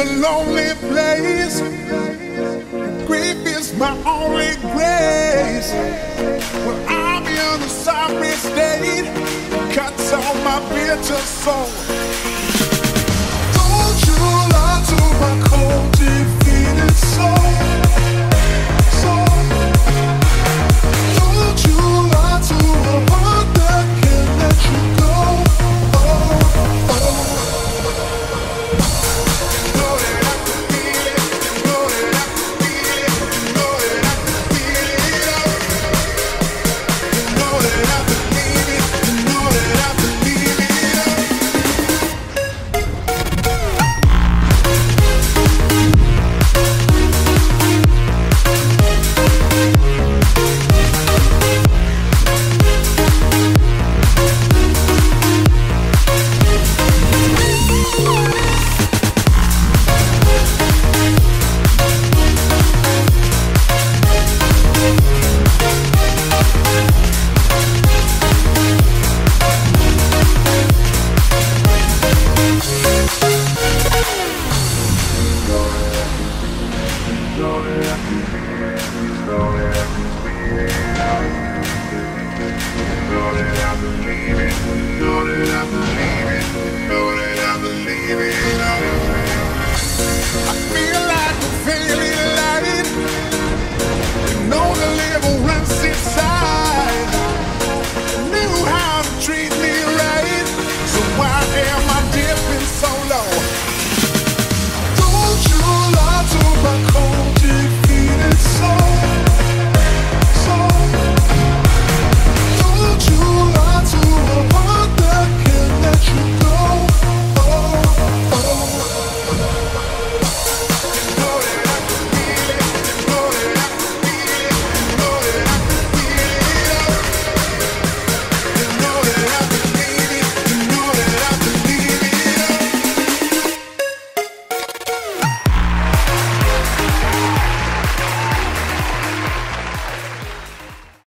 a lonely place. Grief is my only grace. When I'm in a sorry state, cuts on my bitter soul. never runs inside.